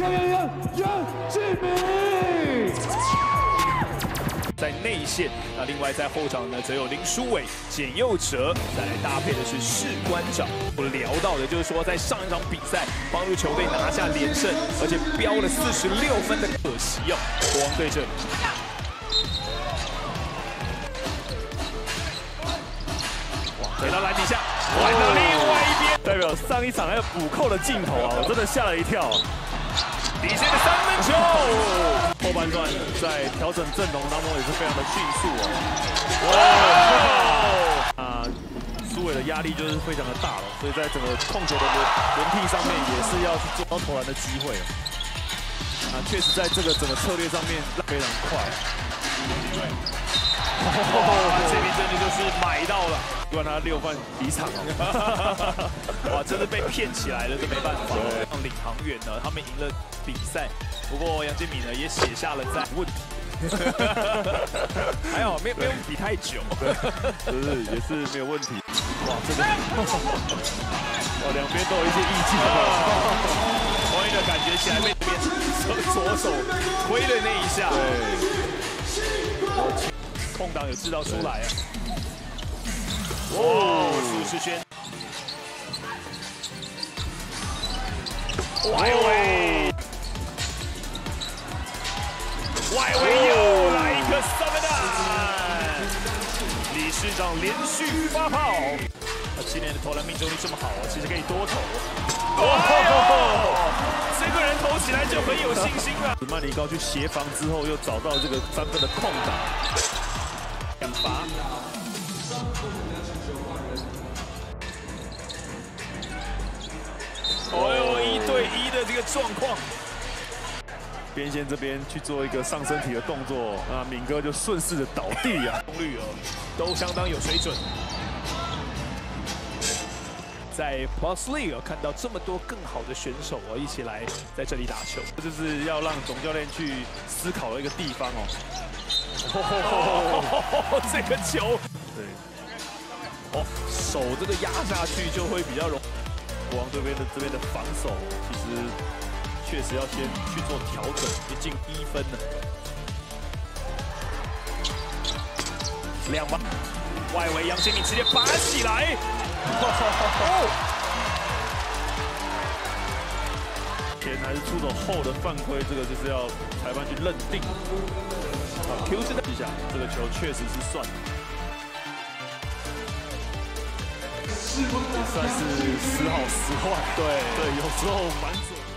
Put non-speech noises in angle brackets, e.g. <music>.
杨杨杨杨志明。在内线，那另外在后场呢，则有林书伟、简佑哲，再来搭配的是士官长。我聊到的就是说，在上一场比赛帮助球队拿下连胜，而且飙了四十六分的可惜哦。国王队这里，哇，回到篮底下，换到另外一边，代表上一场还有补扣的镜头啊，我真的吓了一跳。底线的三分球，后半段在调整阵容当中也是非常的迅速哦。哇！啊，苏伟的压力就是非常的大了，所以在整个控球的轮轮替上面也是要去做到投篮的机会。啊，确实在这个整个策略上面非常快。对 <laughs> 是买到了，不然他六犯离场哇，真的被骗起来了，这没办法。领航员呢，他们赢了比赛，不过杨建敏呢也写下了在问题，<laughs> 还好没没有比太久，是也是没有问题。哇，这个 <laughs> 哇两边都有一些意见。<laughs> 王一的感觉起来被边左手推了那一下。对。空档有制造出来啊！哦，苏世轩，外围，外围又来一个三分弹，理事长连续发炮。他今年的投篮命中率这么好啊，其实可以多投。哇，这个人投起来就很有信心了。曼尼高去协防之后，又找到这个三分的空档。罚！哦呦，一对一的这个状况，边线这边去做一个上身体的动作，那敏哥就顺势的倒地啊，功率哦都相当有水准。在 Plus League 看到这么多更好的选手哦，一起来在这里打球，这就是要让总教练去思考的一个地方哦。哦，这个球，对，哦，手这个压下去就会比较容。国王这边的这边的防守，其实确实要先去做调整，毕竟一分呢。两分，外围杨建敏直接拔起来。<laughs> 前还是出手后的犯规，这个就是要裁判去认定。啊，Q 是一下，这个球确实是算，算是时好时坏。对对，有时候蛮。